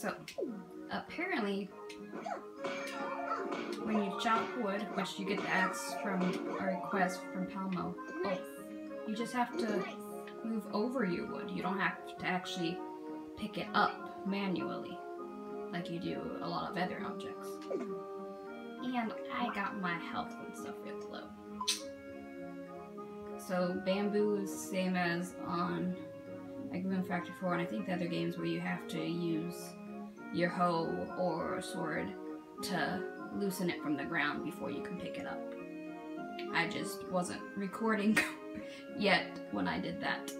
So, apparently, when you chop wood, which you get the axe from a request from Palmo, oh, you just have to move over your wood. You don't have to actually pick it up manually, like you do a lot of other objects. And I got my health and stuff really low. So bamboo is the same as on like Rune Factory 4 and I think the other games where you have to use your hoe or sword to loosen it from the ground before you can pick it up. I just wasn't recording yet when I did that.